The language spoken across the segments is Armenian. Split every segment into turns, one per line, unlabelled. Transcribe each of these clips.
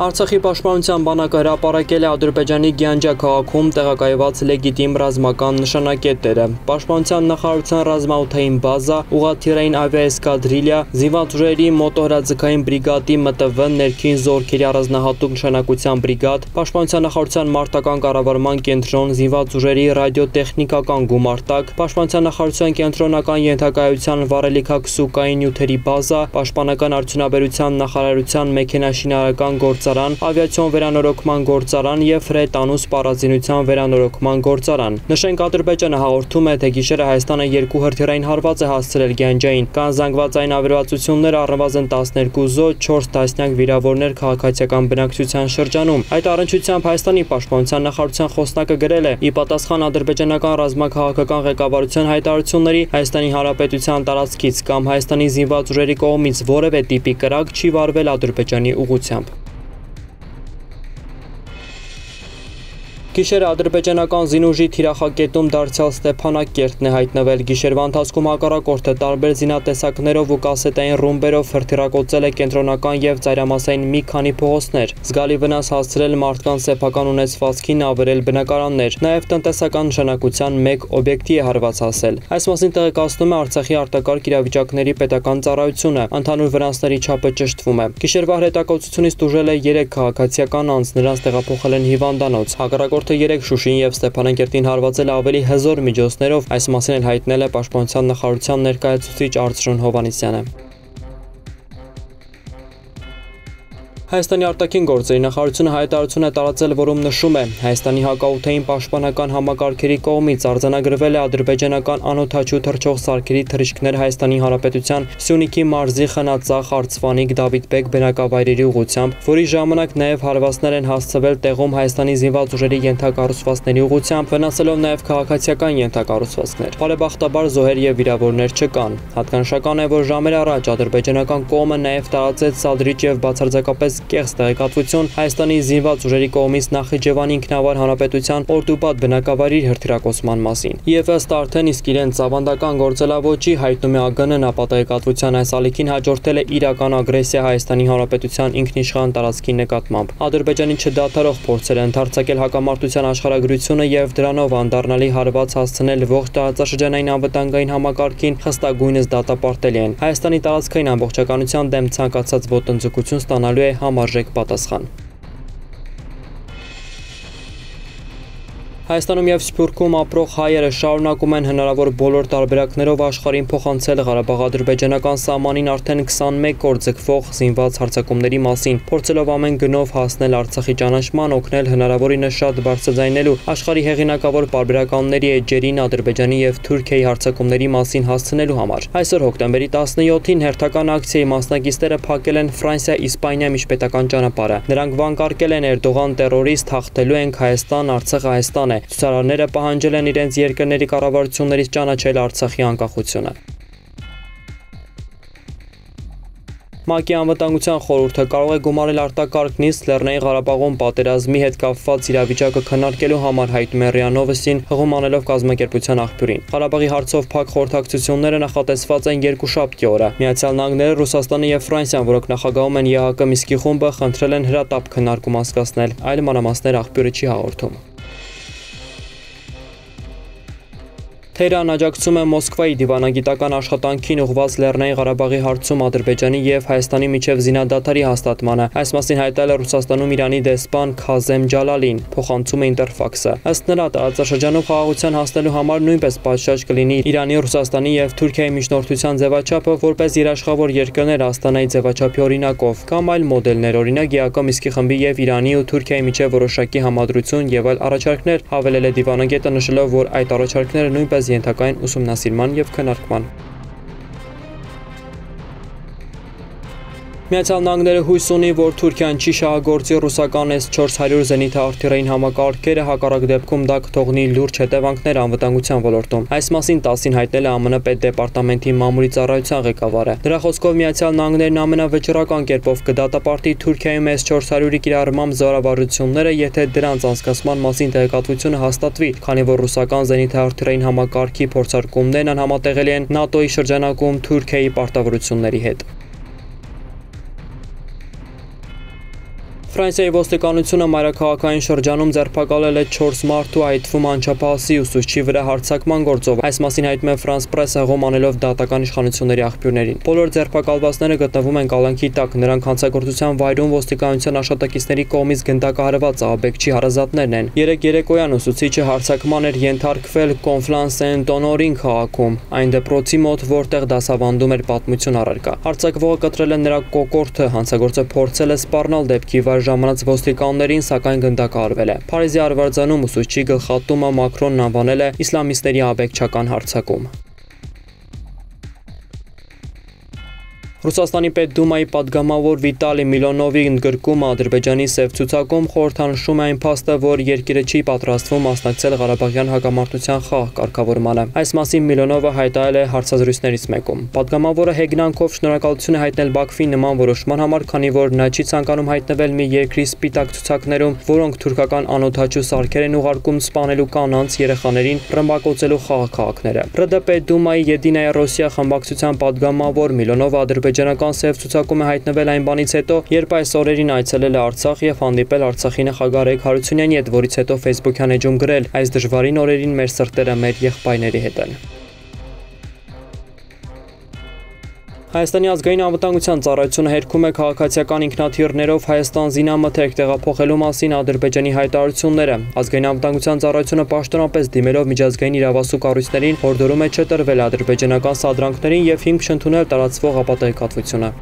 Արցախի պաշտպանության բանակը հրապարակել է Ադրբեջանի Գյանջա քաղաքում տեղակայված լեգիտիմ ռազմական նշանակետերը։ Պաշտպանության նախարարության ռազմաօթային բազա, ուղղաթիռային ավիաէսկադրիլիա, զինված ուժերի մոտոհրաձգային բրիգադի ՄՏՎ ներքին զորքերի առանձնահատուկ նշանակության բրիգադ, Պաշտպանության նախարարության մարտական կառավարման կենտրոն, զինված ուժերի ռադիոտեխնիկական գումարտակ, Պաշտպանության նախարարության կենտրոնական ենթակայության վառելիքակսուկային նյութերի բազա, Պաշտպանական արդյունաբերության նախարարության մեքենաշինարարական գործ գործարան, ավիացիոն վերանորոգման գործարան եւ հրետանու սպառազինության վերանորոգման գործարան։ Նշենք Ադրբեջանը հաղորդում է, թե գիշերը Հայաստանը երկու հրթիռային հարված է հասցրել Գյանջային։ Կան զանգվածային ավերածություններ առնվազն 12 զո, 4 տասնյակ վիրավորներ քաղաքացիական բնակչության շրջանում։ Այդ առնչությամբ Հայաստանի պաշտպանության նախարարության խոսնակը գրել է. «Ի պատասխան ադրբեջանական ռազմաքաղաքական ղեկավարության հայտարարությունների Հայաստանի Հանրապետության տարածքից կամ Հայաստանի զինված ուժերի կողմից որևէ տիպի կրակ չի վարվել Ադրբեջանի ուղությամբ»։ Գիշերը ադրբեջանական զինուժի թիրախակետում դարձյալ Ստեփանակերտն է հայտնվել։ Գիշերվա ընթացքում հակառակորդը տարբեր զինատեսակներով ու կասետային ռումբերով հրթիռակոծել է կենտրոնական եւ ծայրամասային մի քանի փողոցներ։ Զգալի վնաս հասցրել մարդկանց սեփական ունեցվածքին, ավերել բնակարաններ։ Նաեւ տնտեսական նշանակության մեկ օբյեկտի է հարված հասել։ Այս մասին տեղեկացնում է Արցախի արտակարգ իրավիճակների պետական ծառայությունը։ Ընդհանուր վնասների չափը ճշտվում է։ Գիշերվա հրետակոծությունից դժել է 3 քաղաքացիական անձ, նրանց տեղափոխել են հիվանդանոց։ Հակառակորդը Հաջորդը երեք Շուշին եւ Ստեփանակերտին հարվածել ավելի հզոր միջոցներով, այս մասին էլ հայտնել է Պաշտպանության նախարարության ներկայացուցիչ Արծրուն Հովանիսյանը։ Հայաստանի արտաքին գործերի նախարարությունը հայտարարություն է տարածել, որում նշում է. Հայաստանի հակաօթային պաշտպանական համակարգերի կողմից արձանագրվել է ադրբեջանական անօթաչու թռչող սարքերի թռիչքներ Հայաստանի Հանրապետության Սյունիքի մարզի Խնածախ, Արցվանիկ, Դավիթբեկ բնակավայրերի ուղությամբ, որի ժամանակ նաև հարվածներ են հասցվել տեղում Հայաստանի զինված ուժերի ենթակառուցվածքների ուղությամբ, վնասելով նաև քաղաքացիական ենթակառուցվածքներ։ Բարեբախտաբար զոհեր եւ վիրավորներ չկան։ Հատկանշական է, որ ժամեր առաջ ադրբեջանական կողմը նաև տարածեց սադրիչ եւ բացարձակապես կեղծ տեղեկատվություն Հայաստանի զինված ուժերի կողմից Նախիջևանի ինքնավար հանրապետության Օրդուբադ բնակավայրի հրթիռակոծման մասին։ Եվ ըստ արդեն իսկ իրենց ծավանդական գործելավոճի հայտնում է ԱԳՆ-ն ապատեգատվության այս ալիքին հաջորդել է իրական ագրեսիա Հայաստանի հանրապետության ինքնիշխան տարածքի նկատմամբ։ Ադրբեջանի չդադարող փորձերը ընդարձակել հակամարտության աշխարհագրությունը եւ դրանով անդառնալի հարված հասցնել ողջ տարածաշրջանային անվտանգային համակարգին խստագույնս դատապարտելի են։ Հայաստանի տարածքային ամբողջականության դեմ ցանկացած ոտնձգություն ստանալու է համարժեք պատասխան։ Հայաստանում եւ Սփյուռքում ապրող հայերը շարունակում են հնարավոր բոլոր տարբերակներով աշխարհին փոխանցել Ղարաբաղ-ադրբեջանական սահմանին արդեն 21 օր ձգվող զինված հարձակումների մասին, փորձելով ամեն գնով հասնել Արցախի ճանաչման, օգնել հնարավորինս շատ բարձրաձայնելու աշխարհի հեղինակավոր պարբերականների էջերին Ադրբեջանի եւ Թուրքիայի հարձակումների մասին հասցնելու համար։ Այսօր հոկտեմբերի 17-ին հերթական ակցիայի մասնակիցները փակել են Ֆրանսիա-Իսպանիա միջպետական ճանապարհը։ Նրանք վանկարկել են Էրդողան terrorist հաղթելու ենք Հայաստան, Արցախը Հայաստան է Ցուցարարները պահանջել են իրենց երկրների կառավարություններից ճանաչել Արցախի անկախությունը։ ՄԱԿ-ի անվտանգության խորհուրդը կարող է գումարել արտակարգ նիստ Լեռնային Ղարաբաղում պատերազմի հետ կապված իրավիճակը քննարկելու համար հայտնում է ՌԻԱ Նովոստին հղում անելով կազմակերպության աղբյուրին։ Ղարաբաղի հարցով փակ խորհրդակցությունները նախատեսված են երկուշաբթի օրը։ Միացյալ Նահանգները, Ռուսաստանը եւ Ֆրանսիան, որոնք նախագահում են ԵԱՀԿ Միսկի խումբը, խնդրել են հրատապ քննարկում անցկացնել։ Այլ մանրամասներ աղբյուրը չի հաղորդում։ Թեհրան աջակցում է Մոսկվայի դիվանագիտական աշխատանքին ուղղված Լեռնային Ղարաբաղի հարցում Ադրբեջանի եւ Հայաստանի միջև զինադատարի հաստատմանը։ Այս մասին հայտնել է Ռուսաստանում Իրանի դեսպան Քազեմ Ջալալին, փոխանցում է Ինտերֆաքսը։ Ըստ նրա, տարածաշրջանում խաղաղության հասնելու համար նույնպես պատշաճ կլինի Իրանի, Ռուսաստանի եւ Թուրքիայի միջնորդության ձևաչափը, որպես երաշխավոր երկրներ Աստանայի ձևաչափի օրինակով, կամ այլ մոդելներ, օրինակ ԵԱԿ Միսկի խմբի եւ Իրանի ու Թուրքիայի միջև որոշակի համադրություն եւ այլ առաջարկներ, հավելել է դիվանագետը նշելով, որ այդ առաջարկները նույնպես ենթակա են ուսումնասիրման և քննարկման։ Միացյալ Նահանգները հույս ունի, որ Թուրքիան չի շահագործի ռուսական S-400 զենիթահրթիռային համակարգերը, հակառակ դեպքում դա կթողնի լուրջ հետևանքներ անվտանգության ոլորտում։ Այս մասին 10-ին հայտնել է ԱՄՆ պետդեպարտամենտի մամուլի ծառայության ղեկավարը։ Դրա խոսքով Միացյալ Նահանգներն ամենավճռական կերպով կդատապարտի Թուրքիայում S-400-ի կիրառմամբ զորավարությունները, եթե դրանց անցկացման մասին տեղեկատվությունը հաստատվի, քանի որ ռուսական զենիթահրթիռային համակարգի փորձարկումներն անհամատեղելի են ՆԱՏՕ-ի շրջանակում Թուրքիայի պարտավորությունների հետ։ Ֆրանսիայի ոստիկանությունը մայրաքաղաքային շրջանում ձերբակալել է 4 մարդու, այդ թվում անչափահասի ուսուցչի վրա հարձակման գործով։ Այս մասին հայտնում է France Press հղում անելով դատական իշխանությունների աղբյուրներին։ Բոլոր ձերբակալվածները գտնվում են կալանքի տակ, նրանք հանցագործության վայրում ոստիկանության աշխատակիցների կողմից գնդակահարված ահաբեկչի հարազատներն են։ Երեք երեկոյան ուսուցիչը հարձակման էր ենթարկվել Կոնֆլանսեն-Տոնորին քաղաքում, այն դպրոցի մոտ, որտեղ դասավանդում էր պատմություն առարկա։ Հարձակվողը կտրել է նրա կոկորտը, հանցագործը փորձել է սպառնալ դեպքի վայր ժամանած ոստիկաններին, սակայն գնդակահարվել է։ Փարիզի արվարձանում ուսուցչի գլխատումը Մակրոնն անվանել է իսլամիստների աբեկչական հարձակում։ Ռուսաստանի պետդումայի падգամավոր Վիտալի Միլոնովի ընդգրկումը Ադրբեջանի սև ցուցակում խորհրդանշում է այն փաստը, որ երկիրը չի պատրաստվում մասնակցել Ղարաբաղյան հակամարտության խաղ կարգավորմանը։ Այս մասին Միլոնովը հայտարարել է հարցազրույցներից մեկում։ Падգամավորը հեգնանքով շնորհակալություն է հայտնել Բաքվի նման որոշման համար, քանի որ նա չի ցանկանում հայտնվել մի երկրի սպիտակ ցուցակներում, որոնք թուրքական անօթաչու սարքեր են ուղարկում սպանելու կանանց երեխաներին, ռմբակոծելու խաղ քաղաքները։ ՌԴՊ Դումայի Եդինայա Ռոսիա խմբակցության падգամավոր Միլոնովը Ադրբեջանի ադրբեջանական սև ցուցակում է հայտնվել այն բանից հետո, երբ այս օրերին այցելել է Արցախ եւ հանդիպել Արցախի նախագահ Ռեկ Հարությունյանի հետ, որից հետո Facebook-յան էջում գրել. «Այս դժվարին օրերին մեր սրտերը մեր եղբայրների հետ են»։ Հայաստանի ազգային անվտանգության ծառայությունը հերքում է քաղաքացիական ինքնաթիռներով Հայաստան զինամթերք տեղափոխելու մասին Ադրբեջանի հայտարարությունները։ Ազգային անվտանգության ծառայությունը պաշտոնապես դիմելով միջազգային իրավասու կառույցներին հորդորում է չտրվել ադրբեջանական սադրանքներին եւ հիմք չընդունել տարածվող ապատեգատվությունը։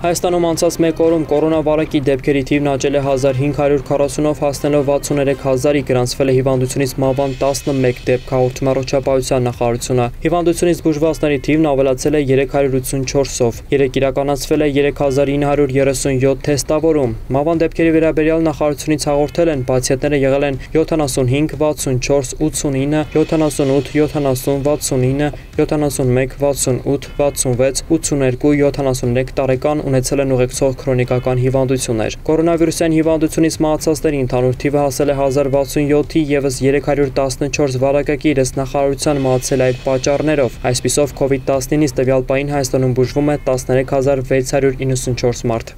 Հայաստանում անցած մեկ օրում կորոնավարակի դեպքերի թիվն աճել է 1540-ով հասնելով 63000-ի, գրանցվել է հիվանդությունից մահվան 11 դեպք հաղորդում առողջապահության նախարարությունը։ Հիվանդությունից բուժվածների թիվն ավելացել է 384-ով։ Երեք իրականացվել է 3937 թեստավորում։ Մահվան դեպքերի վերաբերյալ նախարարությունից հաղորդել են պացիենտները եղել են 75, 64, 89, 78, 70, 69, 71, 68, 66, 82, 73 տարեկան ունեցել են ուղեկցող քրոնիկական հիվանդություններ։ Կորոնավիրուսային հիվանդությունից մահացածների ընդհանուր թիվը հասել է 1067-ի եւս 314 վարակակի իրենց նախարարության մահացել այդ պատճառներով։ Այսպիսով COVID-19-ից տվյալ պահին Հայաստանում բուժվում է 13694 մարդ։